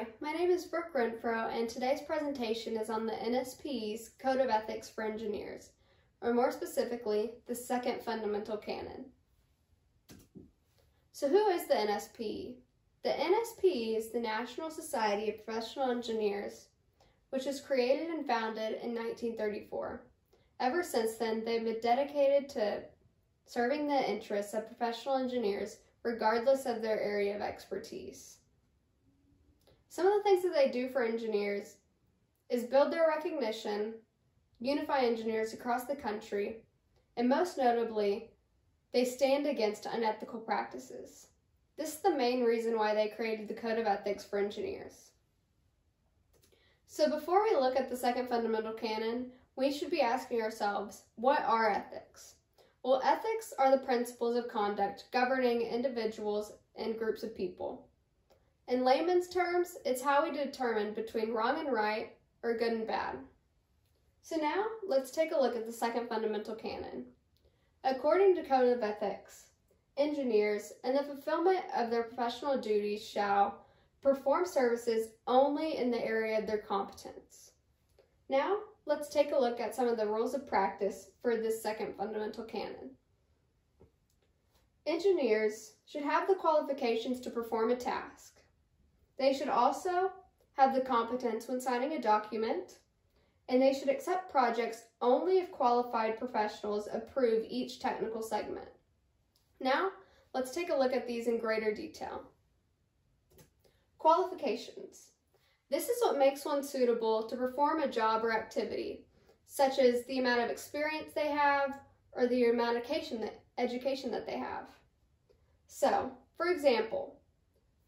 Hi, my name is Brooke Renfro, and today's presentation is on the NSP's Code of Ethics for Engineers, or more specifically, the second fundamental canon. So who is the NSP? The NSP is the National Society of Professional Engineers, which was created and founded in 1934. Ever since then, they've been dedicated to serving the interests of professional engineers regardless of their area of expertise. Some of the things that they do for engineers is build their recognition, unify engineers across the country, and most notably, they stand against unethical practices. This is the main reason why they created the Code of Ethics for Engineers. So before we look at the second fundamental canon, we should be asking ourselves, what are ethics? Well, ethics are the principles of conduct governing individuals and groups of people. In layman's terms, it's how we determine between wrong and right, or good and bad. So now, let's take a look at the second fundamental canon. According to Code of Ethics, engineers, in the fulfillment of their professional duties, shall perform services only in the area of their competence. Now, let's take a look at some of the rules of practice for this second fundamental canon. Engineers should have the qualifications to perform a task. They should also have the competence when signing a document, and they should accept projects only if qualified professionals approve each technical segment. Now, let's take a look at these in greater detail. Qualifications. This is what makes one suitable to perform a job or activity, such as the amount of experience they have or the amount of education that, education that they have. So, for example,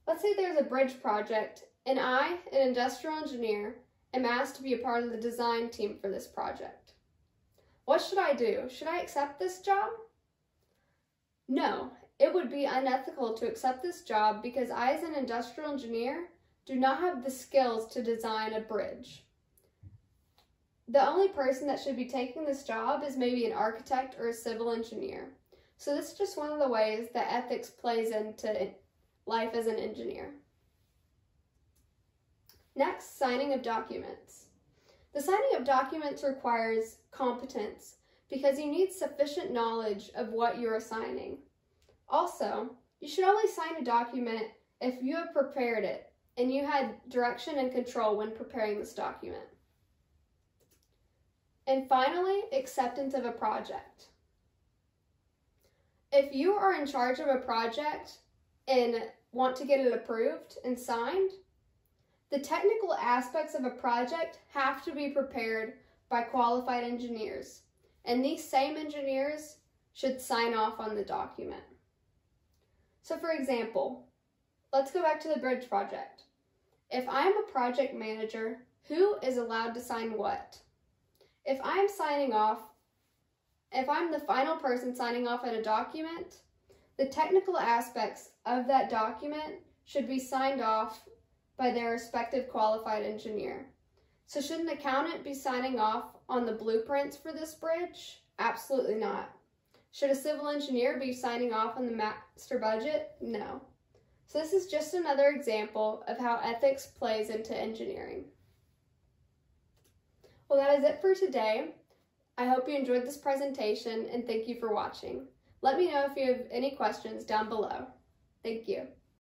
Let's say there's a bridge project and I, an industrial engineer, am asked to be a part of the design team for this project. What should I do? Should I accept this job? No, it would be unethical to accept this job because I, as an industrial engineer, do not have the skills to design a bridge. The only person that should be taking this job is maybe an architect or a civil engineer. So this is just one of the ways that ethics plays into life as an engineer. Next, signing of documents. The signing of documents requires competence because you need sufficient knowledge of what you're signing. Also, you should only sign a document if you have prepared it and you had direction and control when preparing this document. And finally, acceptance of a project. If you are in charge of a project and want to get it approved and signed, the technical aspects of a project have to be prepared by qualified engineers, and these same engineers should sign off on the document. So for example, let's go back to the bridge project. If I am a project manager, who is allowed to sign what? If I'm signing off, if I'm the final person signing off at a document, the technical aspects of that document should be signed off by their respective qualified engineer. So should an accountant be signing off on the blueprints for this bridge? Absolutely not. Should a civil engineer be signing off on the master budget? No. So this is just another example of how ethics plays into engineering. Well, that is it for today. I hope you enjoyed this presentation and thank you for watching. Let me know if you have any questions down below. Thank you.